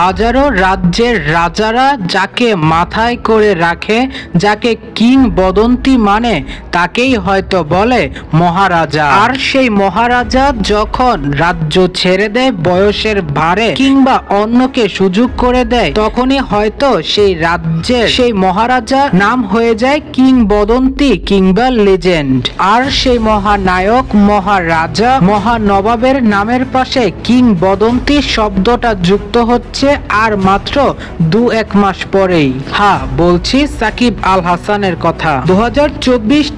হাজারো রাজ্যের রাজারা যাকে মাথায় করে রাখে, যাকে কিং বদন্তি মানে তাকেই হয়তো বলে মহারাজা। আর সেই মহারাজা যখন রাজ্য ছেড়ে দেয়, বয়সের ভারে কিংবা অন্যকে সুযোগ করে দেয়, তখনই হয়তো সেই রাজ্যের সেই মহারাজা নাম হয়ে যায় কিংবদন্তি কিংবা লেজেন্ড। আর সেই মহানায়ক, মহারাজা, মহানবাবের নামের পাশে কিংবদন্তি শব্দটা যুক্ত হচ্ছে আর মাত্র দু এক মাস পরেই। হ্যাঁ বলছি সাকিব আল হাসানের কথা। দু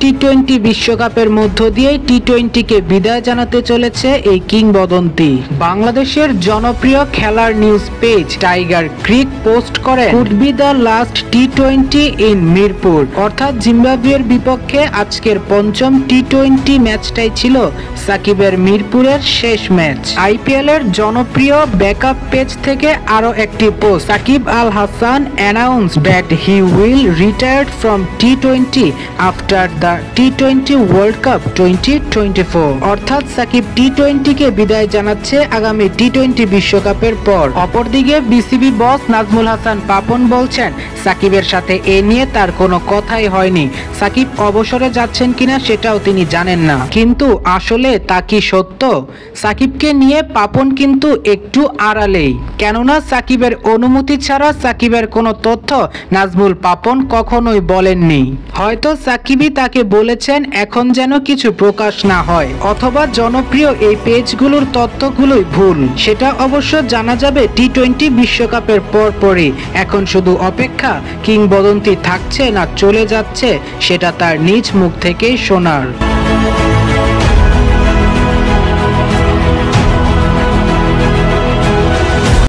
টি টোয়েন্টি বিশ্বকাপের মধ্য দিয়ে টি টোয়েন্টিকে বিদায় জানাতে চলেছে এই কিংবদন্তি। বাংলাদেশের জনপ্রিয় খেলার news page Tiger Cric post করে could the last T twenty in Mirpur. অর্থাৎ জিম্বাবুয়ের বিপক্ষে আজকের পঞ্চম টি টোয়েন্টি ম্যাচটাই ছিল সাকিবের মিরপুরের শেষ ম্যাচ। আইপিএল এর জনপ্রিয় ব্যাকআপ পেজ থেকে আরও একটি post Shakib Al Hasan announce that he will retired from T twenty after the T twenty world cup twenty twenty four অর্থাৎ সাকিব টি টোয়েন্টিকে বিদায় জানাচ্ছে আগামী টি টোয়েন্টি বিশ্বকাপের পর। অপরদিকে বিসিবি বস নাজমুল হাসান পাপন বলছেন, সাকিবের সাথে এ নিয়ে তার কোনো কথাই হয়নি। সাকিব অবসরে যাচ্ছেন কিনা সেটাও তিনি জানেন না। কিন্তু আসলে তা কি সত্য? সাকিবকে নিয়ে পাপন কিন্তু একটু আড়ালেই। কেননা সাকিবের অনুমতি ছাড়া সাকিবের কোনো তথ্য নাজমুল পাপন কখনোই বলেননি। হয়তো সাকিবই তাকে বলেছেন এখন যেন কিছু প্রকাশ না হয়, অথবা জনপ্রিয় এই পেজগুলোর তথ্যগুলোই ভুল। সেটা অবশ্য জানা যাবে টি টোয়েন্টি বিশ্বকাপের পর পরই এখন শুধু অপেক্ষা, কিংবদন্তি থাকছে না চলে যাচ্ছে, সেটা তার নিজ মুখ থেকেই শোনার।